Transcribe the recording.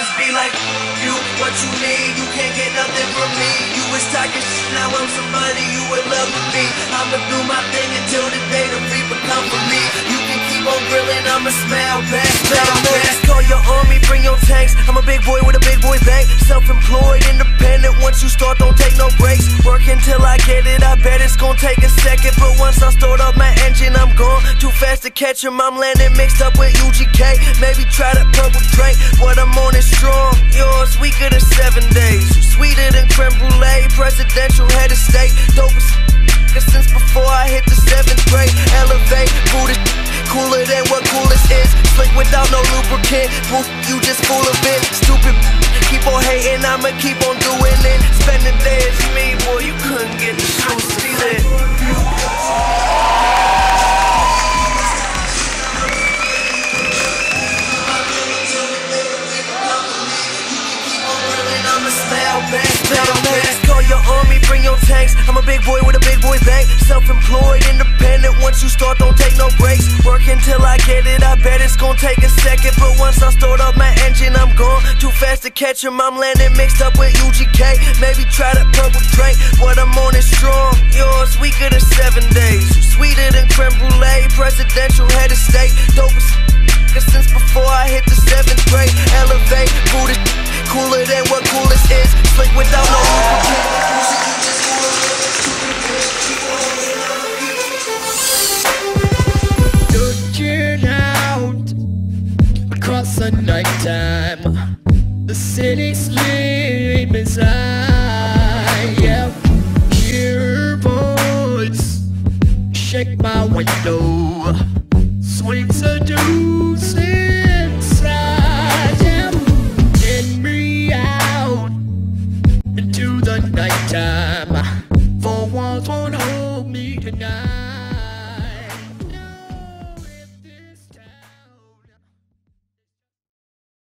you what you need. You can't get nothing from me. You was talking shit, now I'm somebody you would love to be. I'ma do my thing until the day the reaper come for me. You can keep on grilling, I'ma smell back, smell back. Call your army, bring your tanks. I'm a big boy with a big boy bank. Self-employed, independent. Once you start, don't take take a second, but once I start up my engine, I'm gone. Too fast to catch him. I'm landing mixed up with UGK. Maybe try that purple drink. What I'm on is strong. Yours weaker than seven days. Sweeter than creme brulee. Presidential head of state. Dopest since before I hit the seventh grade. Elevate, Buddha cooler than what coolest is. Slick without no lubricant. Boof, you just full of it. Stupid. Keep on hating, I'ma keep on doing it. Spending days, big boy with a big boy bank. Self-employed, independent. Once you start, don't take no breaks. Work until I get it. I bet it's gonna take a second, but once I start up my engine, I'm gone. Too fast to catch him. I'm landing mixed up with UGK. Maybe try that purple drink. What I'm on is strong. Yours weaker than seven days. Sweeter than creme brulee. Presidential head of state. it's a night time The city sleep is high Yeah, Shake my window. Swing seduce inside. Yeah, get me out Into the night time For once won't hold me tonight.